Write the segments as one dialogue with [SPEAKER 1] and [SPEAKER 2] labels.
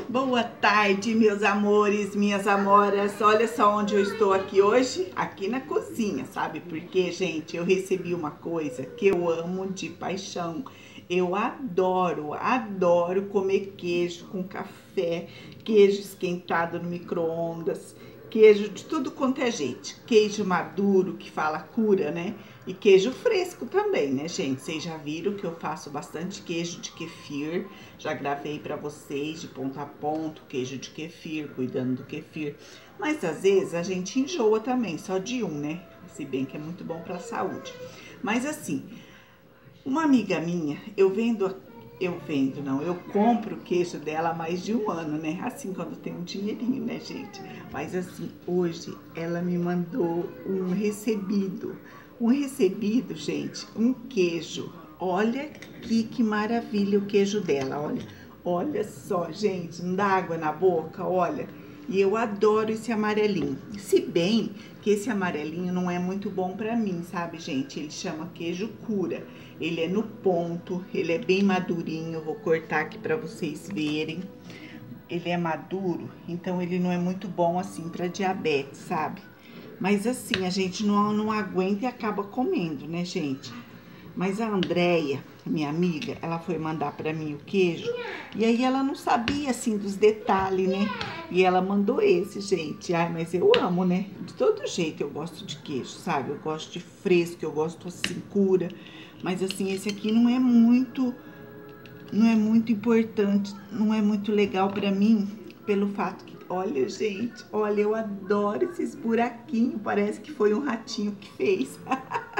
[SPEAKER 1] Boa tarde, meus amores, minhas amoras. Olha só onde eu estou aqui hoje, aqui na cozinha, sabe? Porque, gente, eu recebi uma coisa que eu amo de paixão. Eu adoro, adoro comer queijo com café, queijo esquentado no micro-ondas queijo de tudo quanto é jeito. Queijo maduro, que fala cura, né? E queijo fresco também, né, gente? Vocês já viram que eu faço bastante queijo de kefir. Já gravei para vocês de ponto a ponto, queijo de kefir, cuidando do kefir. Mas às vezes a gente enjoa também, só de um, né? Se bem que é muito bom para a saúde. Mas assim, uma amiga minha, eu vendo eu vendo, não, eu compro o queijo dela há mais de um ano, né? Assim, quando tem um dinheirinho, né, gente? Mas assim, hoje ela me mandou um recebido. Um recebido, gente, um queijo. Olha que, que maravilha o queijo dela, olha. Olha só, gente, não dá água na boca, olha. E eu adoro esse amarelinho. Se bem que esse amarelinho não é muito bom para mim, sabe, gente? Ele chama queijo cura. Ele é no ponto, ele é bem madurinho. Vou cortar aqui para vocês verem. Ele é maduro, então ele não é muito bom assim para diabetes, sabe? Mas assim, a gente não, não aguenta e acaba comendo, né, gente? Mas a Andréia, minha amiga, ela foi mandar para mim o queijo. E aí ela não sabia, assim, dos detalhes, né? E ela mandou esse, gente. Ai, mas eu amo, né? De todo jeito eu gosto de queijo, sabe? Eu gosto de fresco, eu gosto assim, cura. Mas assim, esse aqui não é muito... Não é muito importante, não é muito legal para mim, pelo fato que... Olha, gente, olha, eu adoro esses buraquinhos. Parece que foi um ratinho que fez.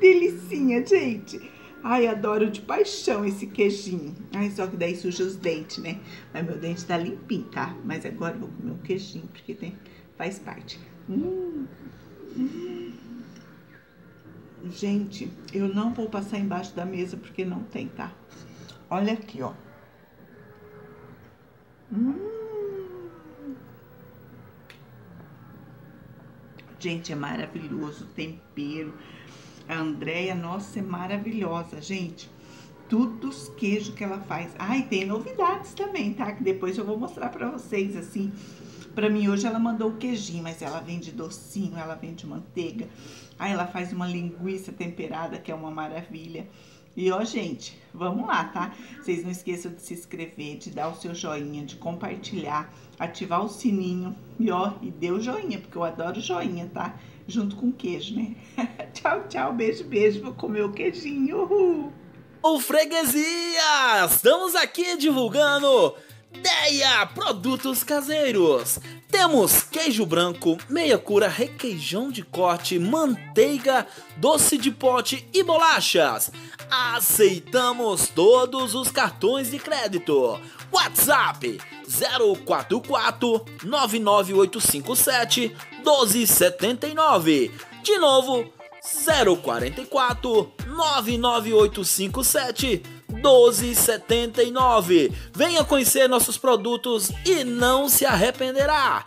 [SPEAKER 1] delicinha, gente. Ai, adoro de paixão esse queijinho. Ai, só que daí suja os dentes, né? Mas meu dente tá limpinho, tá? Mas agora eu vou comer um queijinho, porque tem, faz parte. Hum, hum. Gente, eu não vou passar embaixo da mesa, porque não tem, tá? Olha aqui, ó. Hum. Gente, é maravilhoso o tempero. A Andréia, nossa, é maravilhosa, gente. Tudo os queijos que ela faz. Ai, tem novidades também, tá? Que depois eu vou mostrar pra vocês, assim. Pra mim, hoje ela mandou o queijinho, mas ela vende docinho, ela vende manteiga. Aí ela faz uma linguiça temperada, que é uma maravilha. E ó, gente, vamos lá, tá? Vocês não esqueçam de se inscrever, de dar o seu joinha, de compartilhar, ativar o sininho e ó, e dê o joinha, porque eu adoro joinha, tá? Junto com queijo, né? tchau, tchau, beijo, beijo, vou comer o queijinho. Uhul.
[SPEAKER 2] O Freguesia! Estamos aqui divulgando Deia Produtos Caseiros. Temos queijo branco, meia cura, requeijão de corte, manteiga, doce de pote e bolachas. Aceitamos todos os cartões de crédito. WhatsApp 044 99857 1279. De novo, 044 99857 1279. Venha conhecer nossos produtos e não se arrependerá.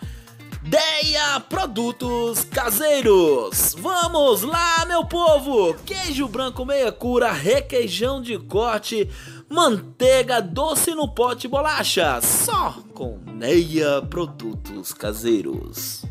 [SPEAKER 2] Deia Produtos Caseiros. Vamos lá, meu povo! Queijo branco meia cura, requeijão de corte, manteiga doce no pote bolacha. Só com Deia Produtos Caseiros.